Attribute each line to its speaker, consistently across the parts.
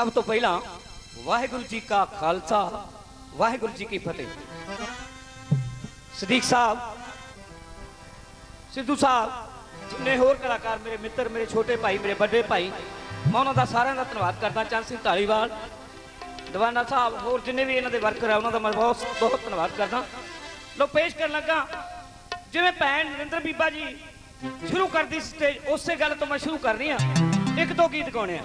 Speaker 1: ਸਭ ਤੋਂ ਪਹਿਲਾਂ ਵਾਹਿਗੁਰੂ ਜੀ ਕਾ ਖਾਲਸਾ, ਵਾਹਿਗੁਰੂ ਜੀ ਕੀ ਫਤਿਹ। ਸਦੀਕ ਸਾਹਿਬ, ਸਿੱਧੂ ਸਾਹਿਬ, ਜਿੰਨੇ ਹੋਰ ਕਲਾਕਾਰ ਮੇਰੇ ਮਿੱਤਰ, ਮੇਰੇ ਛੋਟੇ ਭਾਈ, ਮੇਰੇ ਵੱਡੇ ਭਾਈ, ਮੈਂ ਉਹਨਾਂ ਦਾ ਸਾਰਿਆਂ ਦਾ ਧੰਨਵਾਦ ਕਰਦਾ, ਚੰਦ ਸਿੰਘ ਢਾਲੀਵਾਲ ਦਵਾਨਾ ਸਾਹਿਬ, ਹੋਰ ਜਿੰਨੇ ਵੀ ਇਹਨਾਂ ਦੇ ਵਰਕਰ ਆ, ਉਹਨਾਂ ਦਾ ਮੈਂ ਬਹੁਤ ਬਹੁਤ ਧੰਨਵਾਦ ਕਰਦਾ। ਲੋ ਪੇਸ਼ ਕਰਨ ਲੱਗਾ, ਜਿਵੇਂ ਭੈਣ ਨਰਿੰਦਰ ਬੀਬਾ ਜੀ ਸ਼ੁਰੂ ਕਰਦੀ ਸਟੇਜ ਉਸੇ ਗੱਲ ਤੋਂ ਮੈਂ ਸ਼ੁਰੂ ਕਰ ਰਹੀ ਹਾਂ ਇੱਕ ਦੋ ਗੀਤ ਗਾਉਣੇ ਆ।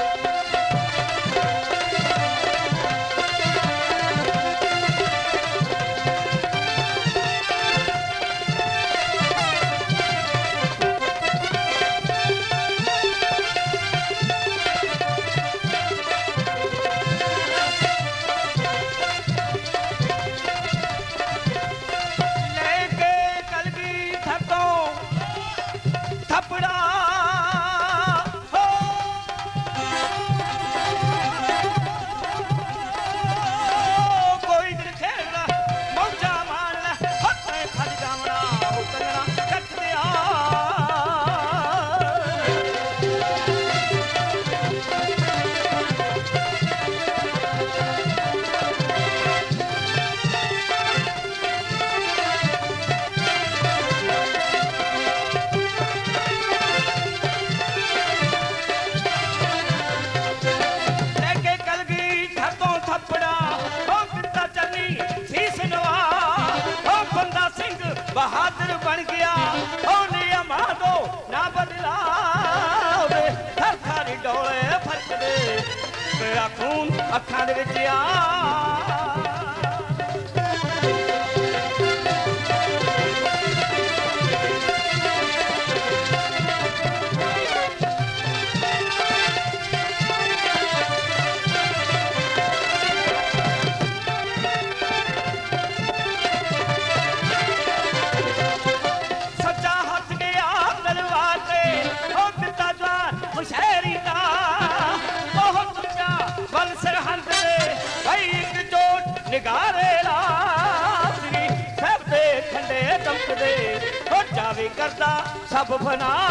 Speaker 1: ਸਭ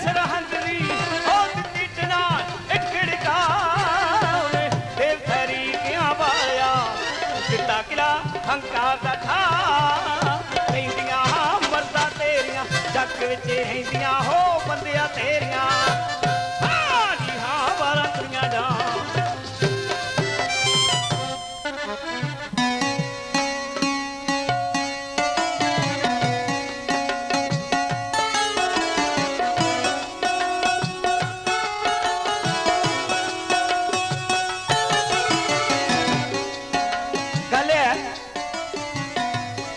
Speaker 1: ਵਿੱਚ ਰਹਿੰਦੀਆਂ ਹੋ ਬੰਦਿਆ ਤੇਰੀਆਂ। ਹਾਂ ਕੁੜੀਆਂ ਦਾ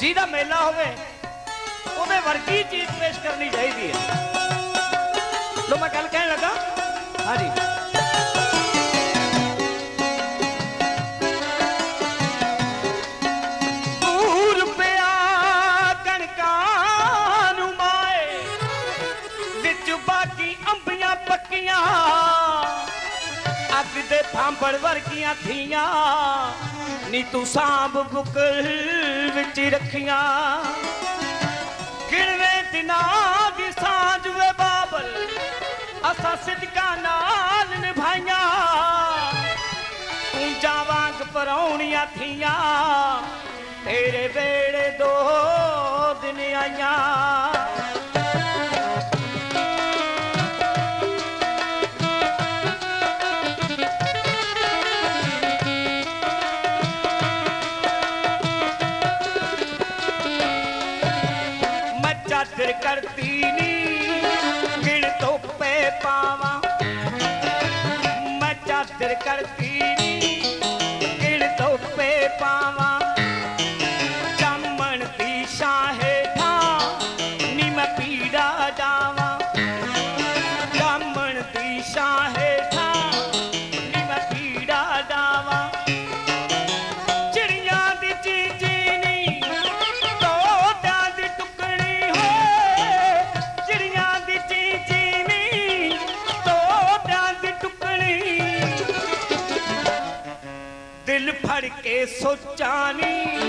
Speaker 1: ਜਿਹਦਾ ਮੇਲਾ ਹੋਵੇ ਉਹਦੇ ਵਰਗੀ ਚੀਜ਼ ਪੇਸ਼ ਕਰਨੀ ਚਾਹੀਦੀ ਹੈ ਲੋ ਮੈਂ ਗੱਲ ਕਹਿਣ ਲੱਗਾ ਹਾਂਜੀ ਦੂਰ ਪਿਆ ਕਣਕਾਂ ਨੂੰ ਮਾਏ ਵਿੱਚ ਬਾਕੀ ਅੰਬੀਆਂ ਪੱਕੀਆਂ ਅੱਗ ਦੇ ਫਾਂਬੜ ਵਰਗੀਆਂ ਥੀਆਂ ਨੀ ਤੂੰ ਸਾਂਭ ਬੁਕਲ ਵਿੱਚ ਰੱਖੀਆਂ ਬਿਨਾ ਵੀ ਸਾਂਝ ਵੇ ਬਾਬਲ, ਅਸਾਂ ਸਿੱਧਕਾਂ ਨਾਲ ਨਿਭਾਈਆਂ। ਪੂਜਾ ਵਾਂਗ ਪਰੌਣੀਆਂ ਥੀਆਂ, ਤੇਰੇ ਵੇੜੇ ਦੋ ਦਿਨ ਆਈਆਂ। ਸੋਚਾਨੀ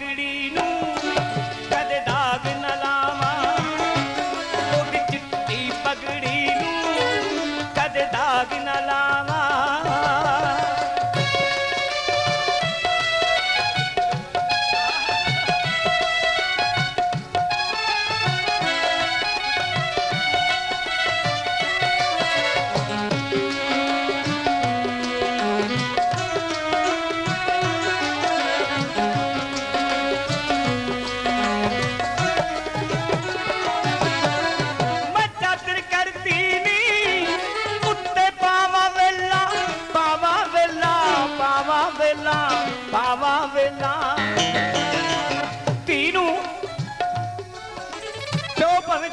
Speaker 1: Pellegrini.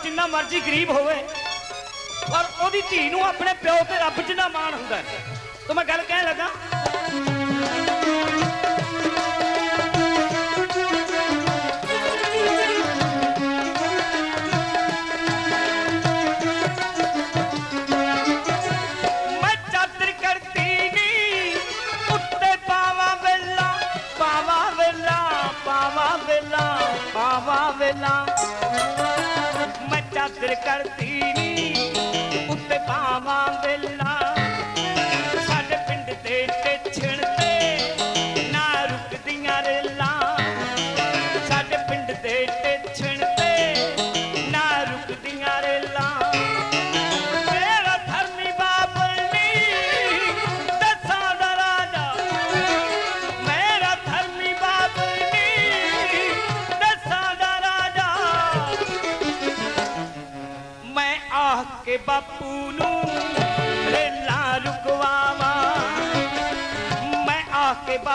Speaker 1: ਜਿੰਨਾ ਮਰਜ਼ੀ ਗਰੀਬ ਹੋਵੇ, ਪਰ ਉਹਦੀ ਧੀ ਨੂੰ ਆਪਣੇ ਪਿਓ ਤੇ ਰੱਬ ਚ ਨਾ ਮਾਣ ਹੁੰਦਾ ਤਾਂ ਮੈਂ ਗੱਲ ਕਹਿਣ ਲੱਗਾ ਵੇਲਾ, ਪਾਵਾ ਵੇਲਾ। ਕਦਰ ਕਰਦੀ ਨੀ ਉੱਤੇ ਪਾਵਾਂ ਦਿਲ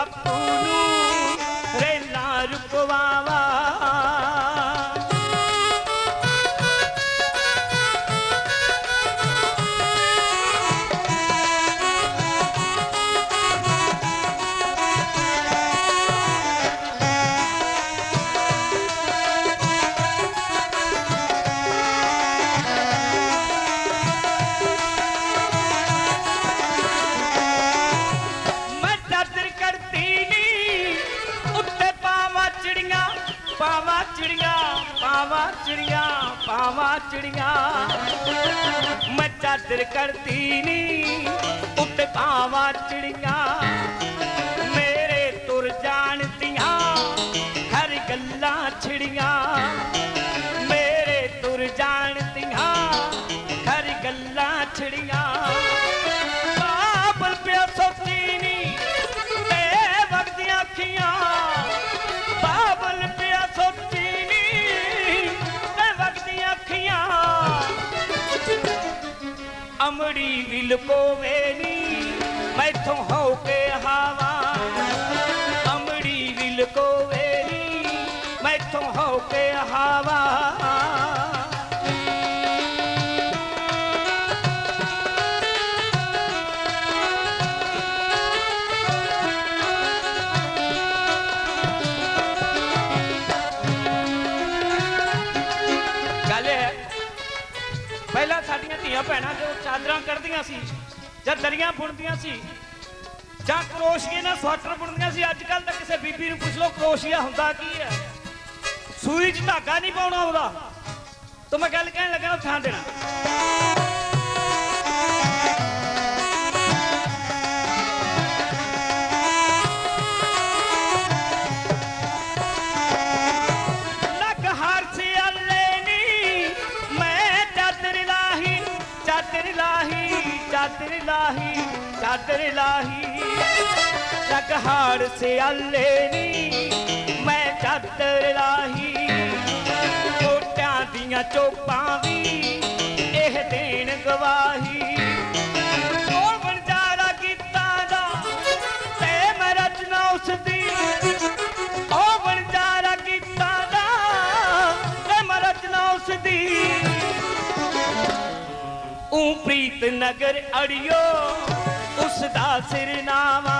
Speaker 1: बापू रे लार को बाबा ਹਵਾ ਚਿੜੀਆਂ। ਮੈਂ ਚਾਦਰ ਕਰਦੀ ਨੀ, ਉੱਤੇ ਭਾਵਾ ਚਿੜੀਆਂ। ਮੇਰੇ ਤੁਰ ਜਾਣਦੀਆਂ ਹਰ ਗੱਲਾਂ ਛਿੜੀਆਂ। ਲੁਕੋਵੇ ਨੀ ਮੈਥੋਂ ਹੋ ਕੇ ਹਵਾ। ਅਮੜੀ ਵੀ ਲੁਕੋਵੇ ਨੀ ਮੈਥੋਂ ਹੋ ਕੇ ਹਵਾ। ਚਾਦਰਾਂ ਕੱਢਦੀਆਂ ਸੀ ਜਾਂ ਦਰੀਆਂ ਬੁਣਦੀਆਂ ਸੀ ਜਾਂ ਕਰੋਸ਼ੀਏ ਨਾਲ ਸਵਾਟਰ ਬੁਣਦੀਆਂ ਸੀ। ਅੱਜ ਕੱਲ ਤਾਂ ਕਿਸੇ ਬੀਬੀ ਨੂੰ ਪੁੱਛ ਲਓ, ਕਰੋਸ਼ੀਆ ਹੁੰਦਾ ਕੀ ਹੈ? ਸੂਈ 'ਚ ਧਾਗਾ ਨਹੀਂ ਪਾਉਣਾ ਉਹਦਾ ਤਾਂ ਮੈਂ ਗੱਲ ਕਹਿਣ ਲੱਗਾ ਥਾਂ ਦੇਣਾ। ਲਾਹੀ ਚਾਦਰ ਲਾਹੀ ਲੱਗ ਹਾਰ ਸਿਆਲੇ ਨੀ, ਮੈਂ ਚਾਦਰ ਦੀਆਂ ਚੋਪਾਂ ਵੀ ਇਹ ਦੇਣ ਗਵਾਹੀ। ਉਹ ਬਣਜਾਰਾ ਗੀਤਾਂ ਦਾ ਤੇ ਮੈਂ ਰਚਨਾ ਉਸ ਦੀ ਉਹ ਬਣਜਾਰਾ ਗੀਤਾਂ ਦਾ ਤੇ ਮੈਂ ਰਚਨਾ ਉਸ ਦੀ ਊ ਪ੍ਰੀਤ ਨਗਰ ਅੜਿਓ ਉਸ ਦਾ ਸਿਰਨਾਵਾ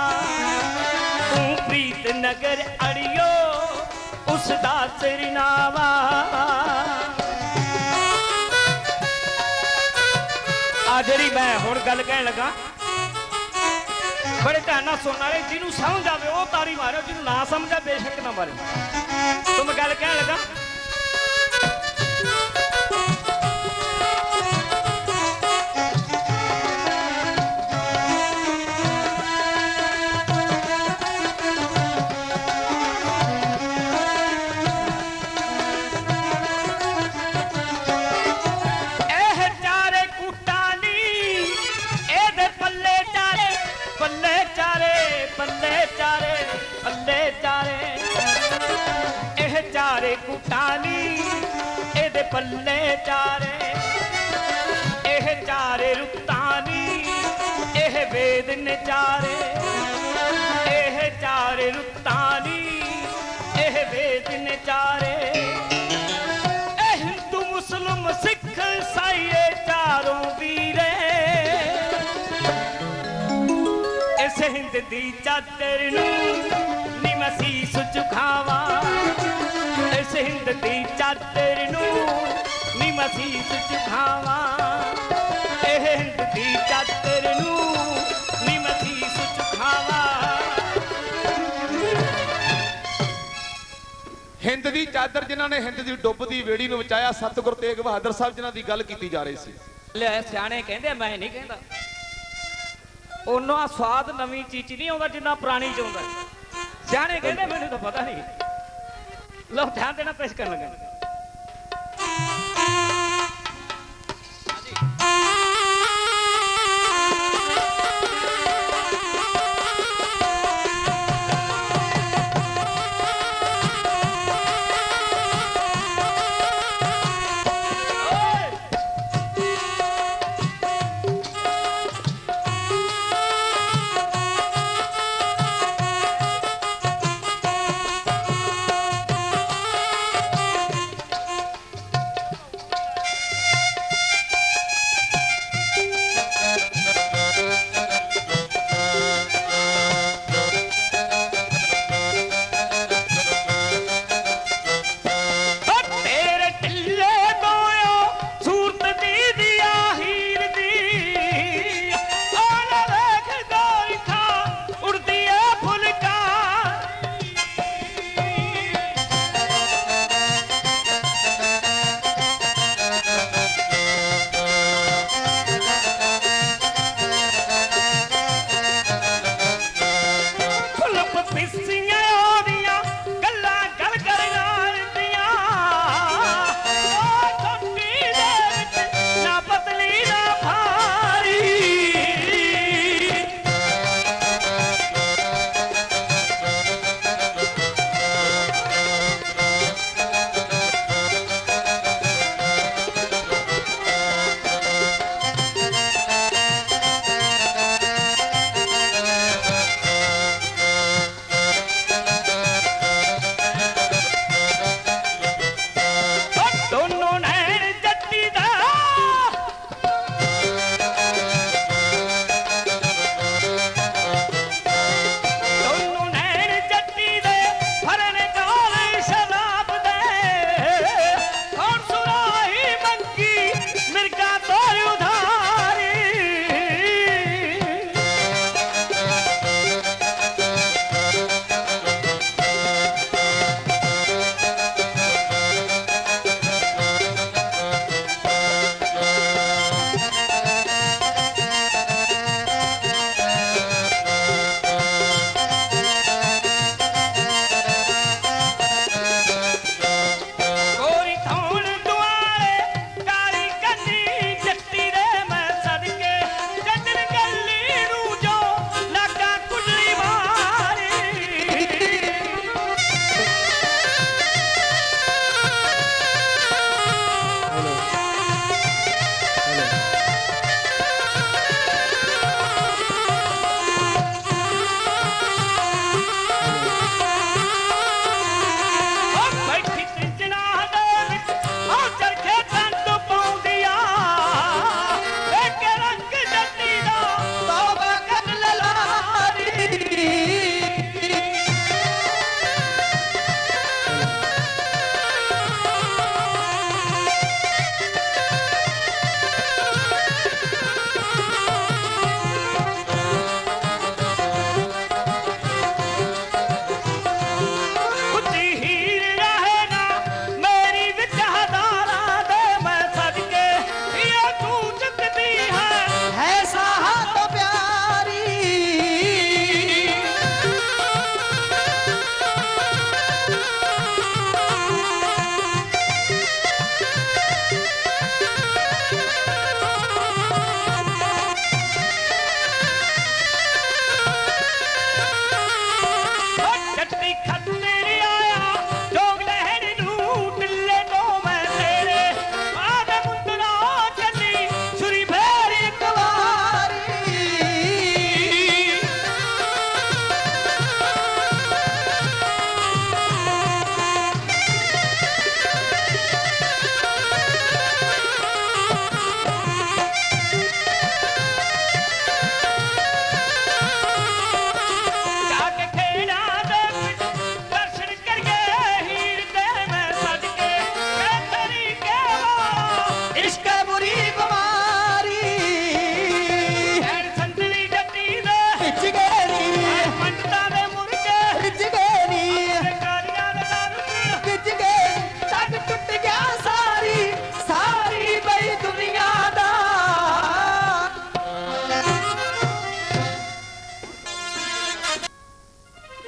Speaker 1: ਊ ਪ੍ਰੀਤ ਨਗਰ ਅੜਿਓ ਉਸ ਦਾ ਸਿਰਨਾਵਾ ਆ ਜਿਹੜੀ ਮੈਂ ਹੁਣ ਗੱਲ ਕਹਿਣ ਲੱਗਾ, ਬੜੇ ਧਿਆਨ ਨਾਲ ਸੁਣਨ ਵਾਲੇ, ਜਿਹਨੂੰ ਸਮਝ ਆਵੇ, ਉਹ ਤਾਰੀ ਮਾਰਿਓ, ਜਿਹਨੂੰ ਨਾ ਸਮਝ ਆ ਬੇਸ਼ੱਕ ਨਾ ਮਾਰਿਓ ਤੂੰ ਮੈਂ ਗੱਲ ਕਹਿਣ ਲੱਗਾ ਪੱਲੇ ਚਾਰੇ, ਇਹ ਚਾਰੇ ਰੁੱਤਾਨੀ ਇਹ ਵੇਦ ਨੇ ਚਾਰੇ ਇਹ ਚਾਰੇ ਰੁੱਤਾਨੀ ਇਹ ਵੇਦ ਨੇ ਚਾਰੇ ਇਹ ਹਿੰਦੂ, ਮੁਸਲਮ, ਸਿੱਖ ਈਸਾਈ ਇਹ ਚਾਰੋਂ ਵੀਰੇ। ਇਸ ਹਿੰਦ ਦੀ ਚਾਦਰ ਨੂੰ ਨੀ ਮੈਂ ਇਸ ਹਿੰਦ ਦੀ ਚਾਦਰ ਨੀ ਮੈਂ ਸੀਸ ਝੁਕਾਵਾਂ ਇਹ ਹਿੰਦ ਦੀ ਚਾਦਰ ਨੂੰ ਨੀ ਮੈਂ ਸੀਸ ਝੁਕਾਵਾਂ
Speaker 2: ਹਿੰਦ ਦੀ ਚਾਦਰ ਜਿਨ੍ਹਾਂ ਨੇ ਹਿੰਦ ਦੀ ਡੁੱਬਦੀ ਵੇੜੀ ਨੂੰ ਬਚਾਇਆ ਸਤਿਗੁਰ ਤੇਗ ਬਹਾਦਰ ਸਾਹਿਬ ਜਿਨ੍ਹਾਂ ਦੀ ਗੱਲ ਕੀਤੀ ਜਾ ਰਹੀ ਸੀ।
Speaker 1: ਲੈ ਸਿਆਣੇ ਕਹਿੰਦੇ ਮੈਂ ਨਹੀਂ ਕਹਿੰਦਾ। ਉਹਨਾਂ ਸਵਾਦ ਨਵੀਂ ਚੀਜ਼ ਨਹੀਂ ਆਉਂਦਾ ਜਿੰਨਾ ਪੁਰਾਣੀ ਚ ਆਉਂਦਾ। ਸਿਆਣੇ ਕਹਿੰਦੇ ਮੈਨੂੰ ਤਾਂ ਪਤਾ ਨਹੀਂ। ਲਓ ਧਿਆਨ ਦੇਣਾ ਪੇਸ਼ ਕਰਨ ਲੱਗਾ।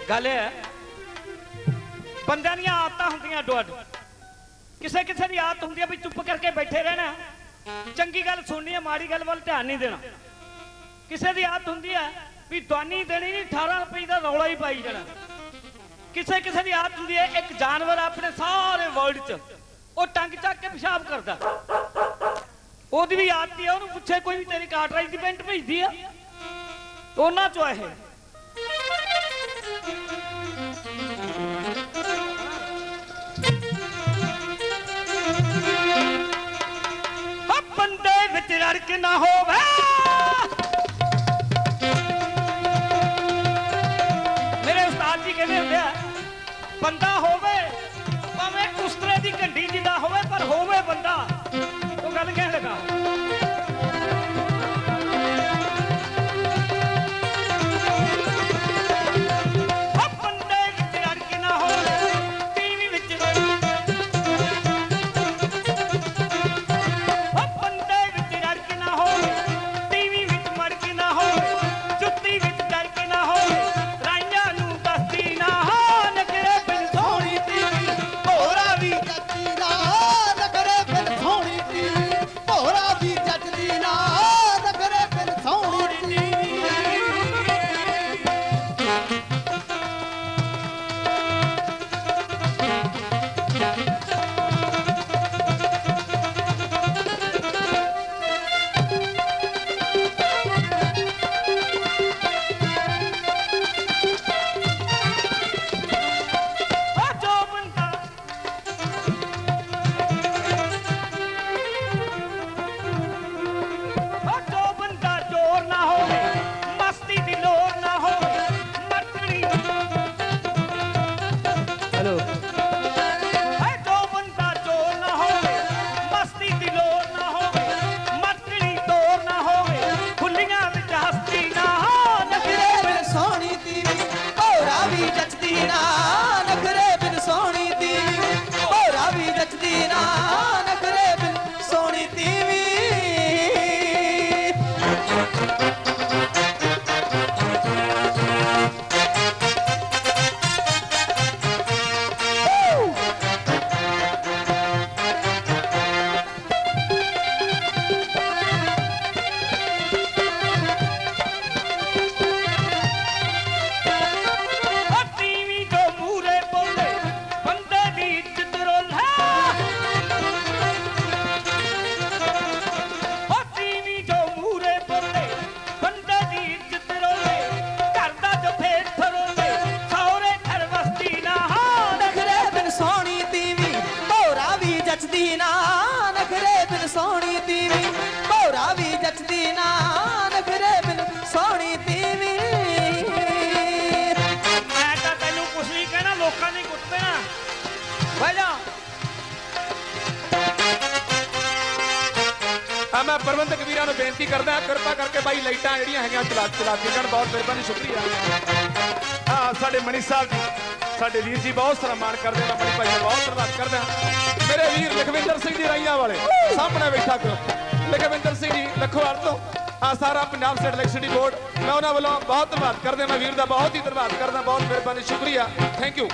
Speaker 1: ਗੱਲ ਇਹ ਹੈ, ਬੰਦਿਆਂ ਦੀਆਂ ਆਦਤਾਂ ਹੁੰਦੀਆਂ ਅੱਡੋ ਕਿਸੇ ਕਿਸੇ ਦੀ ਆਦਤ ਹੁੰਦੀ ਹੈ ਵੀ ਚੁੱਪ ਕਰਕੇ ਬੈਠੇ ਰਹਿਣਾ। ਚੰਗੀ ਗੱਲ ਸੁਣਨੀ ਹੈ, ਮਾੜੀ ਗੱਲ ਵੱਲ ਧਿਆਨ ਨਹੀਂ ਦੇਣਾ। ਕਿਸੇ ਦੀ ਆਦਤ ਹੁੰਦੀ ਹੈ ਵੀ ਦਵਾਨੀ ਦੇਣੀ ਨਹੀਂ 18 ਰੁਪਏ ਦਾ ਰੌਲਾ ਹੀ ਪਾਈ ਜਾਣਾ। ਕਿਸੇ ਕਿਸੇ ਦੀ ਆਦਤ ਹੁੰਦੀ ਹੈ, ਇੱਕ ਜਾਨਵਰ ਆਪਣੇ ਸਾਰੇ ਵਰਲਡ 'ਚ ਉਹ ਟੰਗ ਚੱਕ ਕੇ ਪਿਸ਼ਾਬ ਕਰਦਾ। ਉਹਦੀ ਵੀ ਆਦਤ ਹੈ ਉਹਨੂੰ ਪੁੱਛੇ ਕੋਈ ਵੀ ਤੇਰੀ ਕਾਟਰਾਈਜ਼ ਦੀ ਪੈਂਟ ਭੇਜਦੀ ਆ। ਉਹਨਾਂ ਚੋਂ ਇਹ। ਬੰਦੇ ਵਿੱਚ ਨਾ ਹੋਵੇ।
Speaker 2: ਵੀਰਾਂ ਨੂੰ ਬੇਨਤੀ ਕਰਦਾ ਕਿਰਪਾ ਕਰਕੇ ਬਾਈ ਲਾਈਟਾਂ ਜਿਹੜੀਆਂ ਹੈਗੀਆਂ ਚਲਾ ਚਲਾ ਕੇ ਕਰਨ, ਬਹੁਤ ਮਿਹਰਬਾਨੀ, ਸ਼ੁਕਰੀਆ। ਆ ਸਾਡੇ ਮਣੀ ਸਾਹਿਬ ਸਾਡੇ ਵੀਰ ਜੀ ਬਹੁਤ ਸਾਰਾ ਕਰਦੇ ਨੇ ਮਣੀ ਭਾਈ ਬਹੁਤ ਧੰਨਵਾਦ ਕਰਦਾ ਮੇਰੇ ਵੀਰ ਲਖਵਿੰਦਰ ਸਿੰਘ ਜੀ ਰਾਈਆਂ ਵਾਲੇ, ਸਾਹਮਣੇ ਬੈਠਾ ਕਰੋ। ਲਖਵਿੰਦਰ ਸਿੰਘ ਜੀ ਲਖਵਾਰ ਤੋਂ। ਆ ਸਾਰਾ ਪੰਜਾਬ ਸਟੇਟ ਇਲੈਕਸ਼ਨ ਬੋਰਡ, ਮੈਂ ਉਹਨਾਂ ਵੱਲੋਂ ਬਹੁਤ ਧੰਨਵਾਦ ਕਰਦਾ ਮੈਂ ਵੀਰ ਦਾ ਬਹੁਤ ਹੀ ਧੰਨਵਾਦ ਕਰਦਾ, ਬਹੁਤ ਮਿਹਰਬਾਨੀ, ਸ਼ੁਕਰੀਆ। Thank you